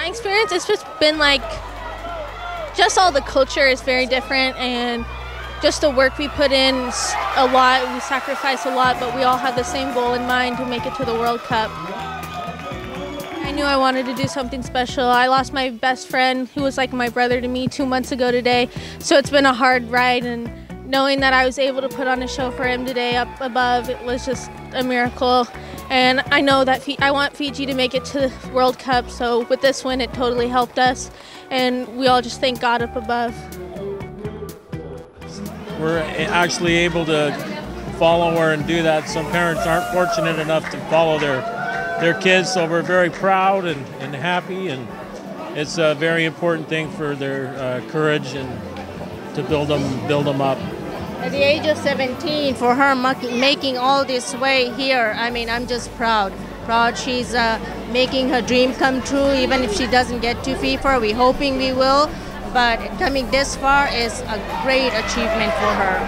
My experience, it's just been like, just all the culture is very different and just the work we put in a lot. We sacrifice a lot, but we all have the same goal in mind to make it to the World Cup. I knew I wanted to do something special. I lost my best friend, who was like my brother to me, two months ago today. So it's been a hard ride, and knowing that I was able to put on a show for him today up above, it was just a miracle. And I know that I want Fiji to make it to the World Cup. So with this win, it totally helped us, and we all just thank God up above. We're actually able to follow her and do that. Some parents aren't fortunate enough to follow their their kids, so we're very proud and, and happy, and it's a very important thing for their uh, courage and to build them build them up. At the age of 17, for her making all this way here, I mean, I'm just proud. Proud she's uh, making her dream come true, even if she doesn't get to FIFA. We're hoping we will, but coming this far is a great achievement for her.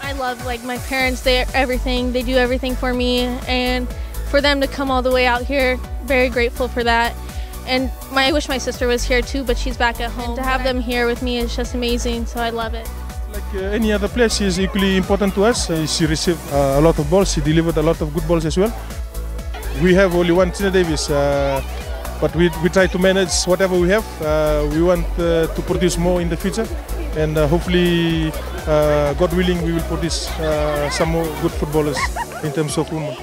I love like my parents. They everything. They do everything for me, and for them to come all the way out here, very grateful for that. And my, I wish my sister was here too, but she's back at home. And to have them here with me is just amazing. So I love it. Like uh, any other player, she is equally important to us. Uh, she received uh, a lot of balls. She delivered a lot of good balls as well. We have only one Trina Davis, uh, but we, we try to manage whatever we have. Uh, we want uh, to produce more in the future, and hopefully uh, God willing, we will produce uh, some more good footballers in terms of women.